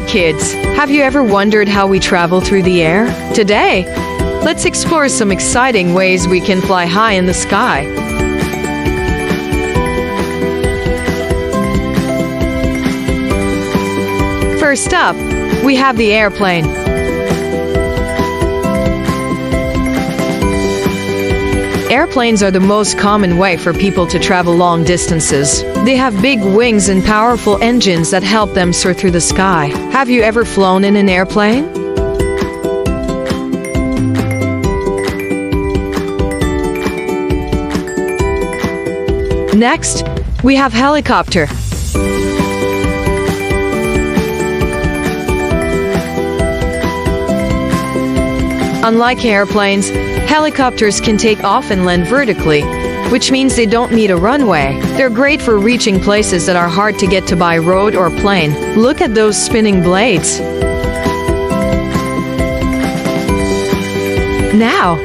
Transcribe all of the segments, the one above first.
Kids, have you ever wondered how we travel through the air? Today, let's explore some exciting ways we can fly high in the sky. First up, we have the airplane. Airplanes are the most common way for people to travel long distances. They have big wings and powerful engines that help them soar through the sky. Have you ever flown in an airplane? Next, we have helicopter. Unlike airplanes, helicopters can take off and land vertically, which means they don't need a runway. They're great for reaching places that are hard to get to by road or plane. Look at those spinning blades. Now,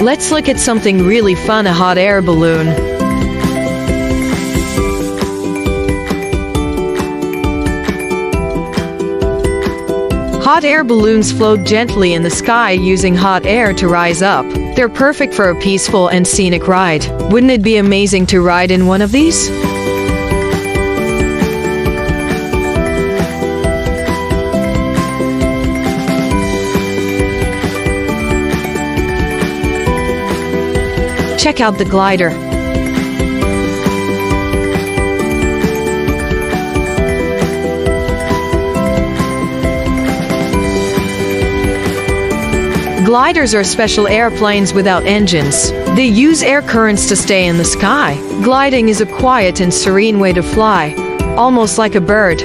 let's look at something really fun, a hot air balloon. Hot air balloons float gently in the sky using hot air to rise up. They're perfect for a peaceful and scenic ride. Wouldn't it be amazing to ride in one of these? Check out the glider. Gliders are special airplanes without engines. They use air currents to stay in the sky. Gliding is a quiet and serene way to fly, almost like a bird.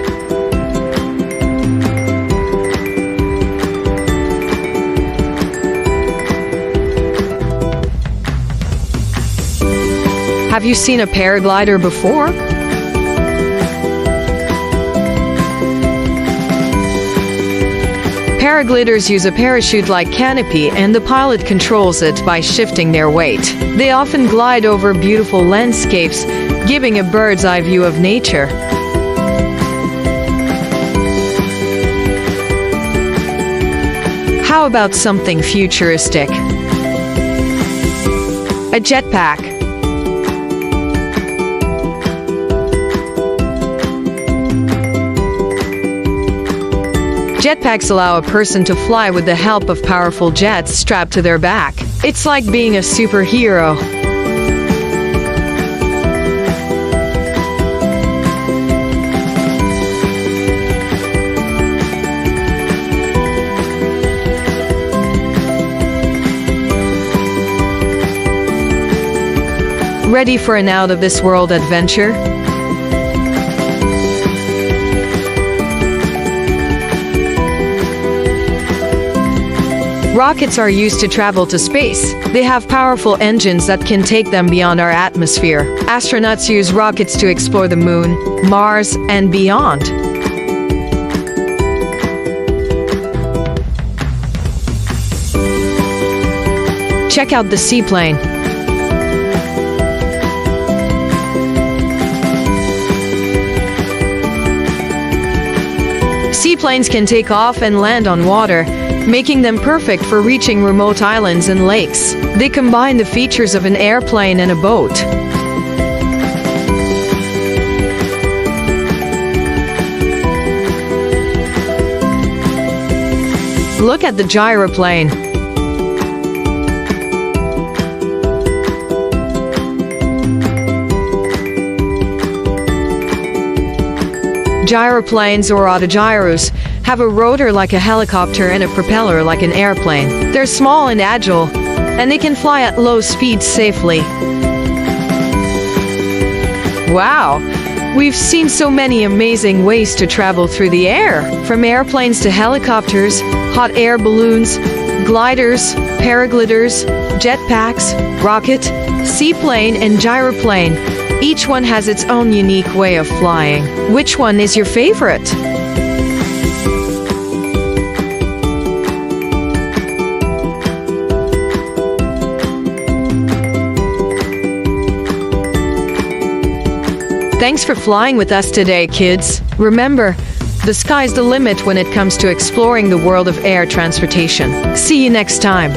Have you seen a paraglider before? Paragliders use a parachute-like canopy and the pilot controls it by shifting their weight. They often glide over beautiful landscapes, giving a bird's eye view of nature. How about something futuristic? A jetpack. Jetpacks allow a person to fly with the help of powerful jets strapped to their back. It's like being a superhero. Ready for an out of this world adventure? Rockets are used to travel to space. They have powerful engines that can take them beyond our atmosphere. Astronauts use rockets to explore the moon, Mars, and beyond. Check out the seaplane. Seaplanes can take off and land on water, making them perfect for reaching remote islands and lakes. They combine the features of an airplane and a boat. Look at the gyroplane. Gyroplanes or autogyros have a rotor like a helicopter and a propeller like an airplane. They're small and agile, and they can fly at low speeds safely. Wow! We've seen so many amazing ways to travel through the air, from airplanes to helicopters, hot air balloons, gliders, paragliders, jetpacks, rocket, seaplane, and gyroplane. Each one has its own unique way of flying. Which one is your favorite? Thanks for flying with us today, kids. Remember, The sky's the limit when it comes to exploring the world of air transportation. See you next time.